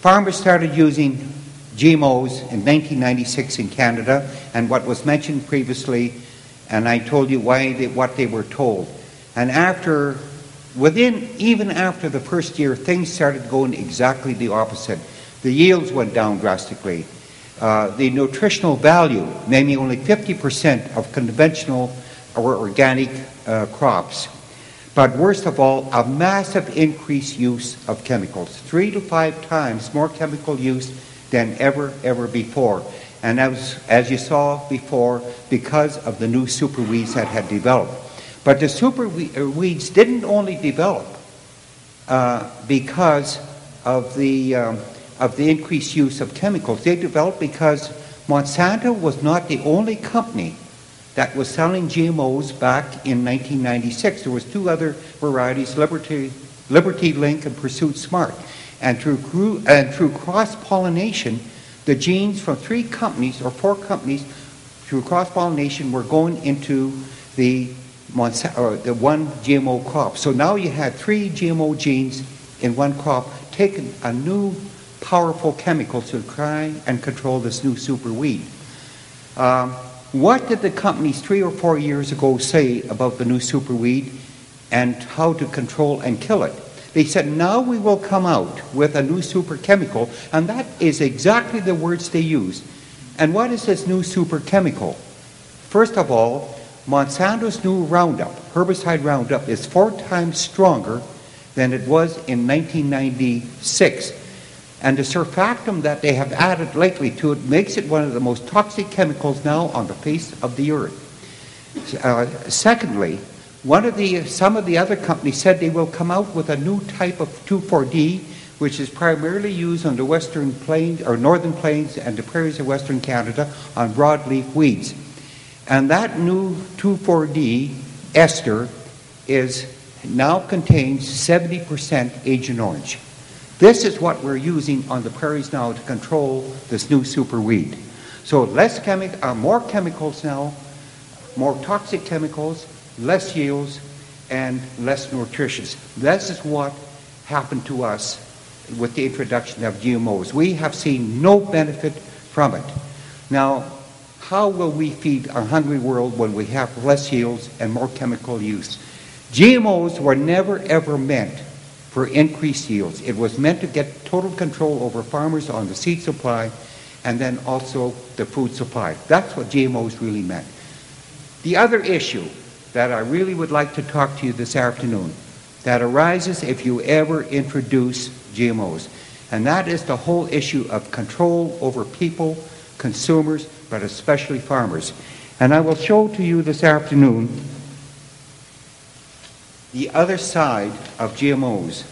Farmers started using GMOs in 1996 in Canada, and what was mentioned previously, and I told you why they, what they were told. And after, within, even after the first year, things started going exactly the opposite. The yields went down drastically. Uh, the nutritional value, namely only 50% of conventional or organic uh, crops. But worst of all, a massive increased use of chemicals, three to five times more chemical use than ever, ever before. And as, as you saw before, because of the new super weeds that had developed. But the super uh, weeds didn't only develop uh, because of the, um, of the increased use of chemicals. They developed because Monsanto was not the only company that was selling GMOs back in 1996. There was two other varieties, Liberty, Liberty Link and Pursuit Smart. And through, and through cross-pollination, the genes from three companies or four companies through cross-pollination were going into the, or the one GMO crop. So now you had three GMO genes in one crop, taking a new powerful chemical to try and control this new super weed. Um, what did the companies three or four years ago say about the new superweed and how to control and kill it? They said, now we will come out with a new super chemical, and that is exactly the words they used. And what is this new super chemical? First of all, Monsanto's new Roundup, herbicide Roundup, is four times stronger than it was in 1996 and the surfactant that they have added lately to it makes it one of the most toxic chemicals now on the face of the earth. Uh, secondly, one of the, some of the other companies said they will come out with a new type of 2,4-D, which is primarily used on the western plains or northern plains and the prairies of western Canada on broadleaf weeds. And that new 2,4-D ester is now contains 70% Agent Orange. This is what we're using on the prairies now to control this new super weed. So less chemi- uh, more chemicals now, more toxic chemicals, less yields, and less nutritious. This is what happened to us with the introduction of GMOs. We have seen no benefit from it. Now, how will we feed a hungry world when we have less yields and more chemical use? GMOs were never ever meant for increased yields. It was meant to get total control over farmers on the seed supply and then also the food supply. That's what GMOs really meant. The other issue that I really would like to talk to you this afternoon that arises if you ever introduce GMOs, and that is the whole issue of control over people, consumers, but especially farmers. And I will show to you this afternoon the other side of GMOs.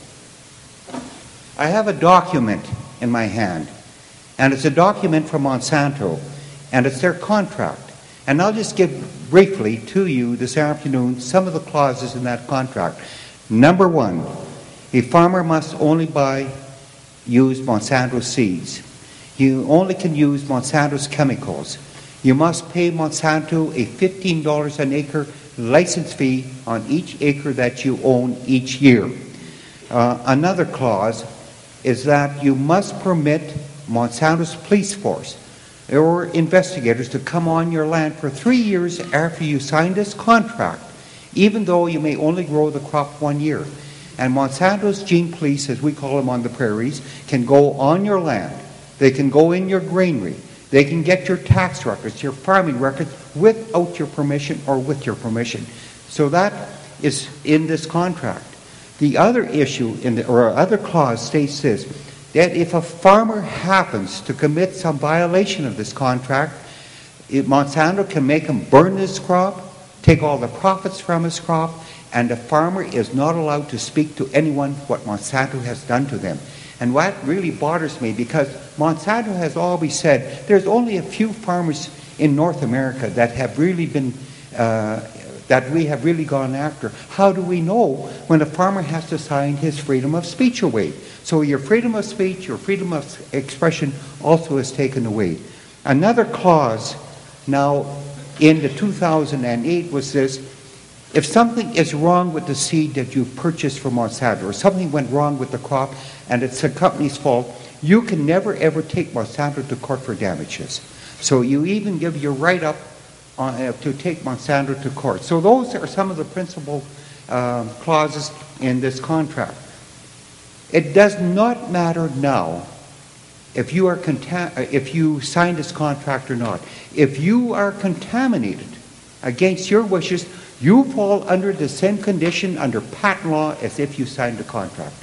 I have a document in my hand, and it's a document from Monsanto, and it's their contract. And I'll just give briefly to you this afternoon some of the clauses in that contract. Number one, a farmer must only buy use Monsanto seeds. You only can use Monsanto's chemicals. You must pay Monsanto a $15 an acre license fee on each acre that you own each year. Uh, another clause is that you must permit Monsanto's police force or investigators to come on your land for three years after you sign this contract, even though you may only grow the crop one year. And Monsanto's gene police, as we call them on the prairies, can go on your land. They can go in your granary. They can get your tax records, your farming records, without your permission or with your permission. So that is in this contract. The other issue, in the, or other clause states this, that if a farmer happens to commit some violation of this contract, it, Monsanto can make him burn his crop, take all the profits from his crop, and the farmer is not allowed to speak to anyone what Monsanto has done to them. And what really bothers me, because Monsanto has always said there's only a few farmers in North America that have really been, uh, that we have really gone after. How do we know when a farmer has to sign his freedom of speech away? So your freedom of speech, your freedom of expression also is taken away. Another clause now in the 2008 was this if something is wrong with the seed that you purchased from Monsanto, or something went wrong with the crop and it's the company's fault, you can never ever take Monsanto to court for damages. So you even give your right up on, uh, to take Monsanto to court. So those are some of the principal um, clauses in this contract. It does not matter now if you are contam- uh, if you sign this contract or not. If you are contaminated against your wishes, you fall under the same condition under patent law as if you signed a contract.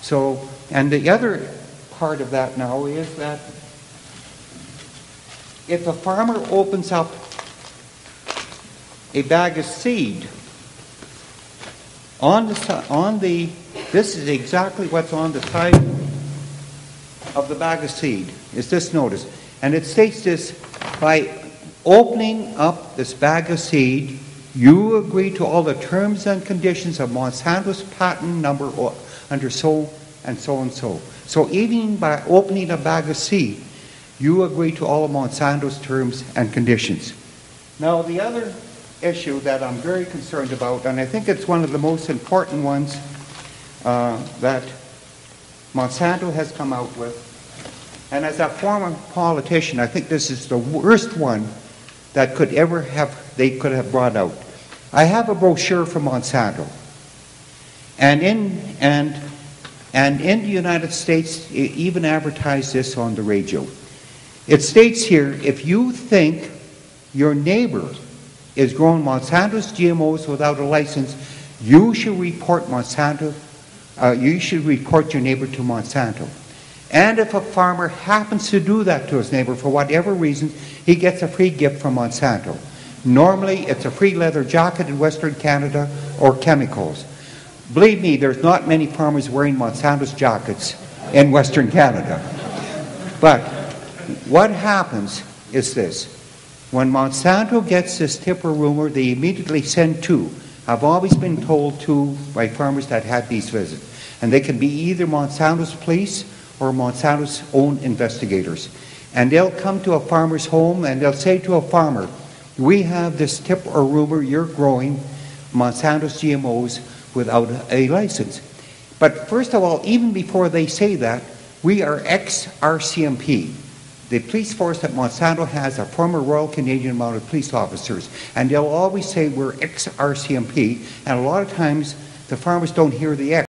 So, and the other part of that now is that if a farmer opens up a bag of seed on the on the this is exactly what's on the side of the bag of seed is this notice and it states this by opening up this bag of seed you agree to all the terms and conditions of Monsanto's patent number under so and so and so so even by opening a bag of seed you agree to all of Monsanto's terms and conditions now the other issue that I'm very concerned about, and I think it's one of the most important ones uh, that Monsanto has come out with. And as a former politician, I think this is the worst one that could ever have they could have brought out. I have a brochure from Monsanto, and in and and in the United States, it even advertised this on the radio. It states here, if you think your neighbor is growing Monsanto's GMOs without a license, you should report Monsanto, uh, you should report your neighbor to Monsanto. And if a farmer happens to do that to his neighbor for whatever reason, he gets a free gift from Monsanto. Normally, it's a free leather jacket in Western Canada or chemicals. Believe me, there's not many farmers wearing Monsanto's jackets in Western Canada. But what happens is this. When Monsanto gets this tip or rumor, they immediately send two. I've always been told two by farmers that had these visits. And they can be either Monsanto's police or Monsanto's own investigators. And they'll come to a farmer's home and they'll say to a farmer, We have this tip or rumor you're growing Monsanto's GMOs without a license. But first of all, even before they say that, we are ex RCMP. The police force that Monsanto has are former Royal Canadian Mounted Police officers, and they'll always say we're ex RCMP, and a lot of times the farmers don't hear the X.